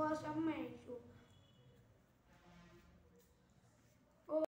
Gosto muito.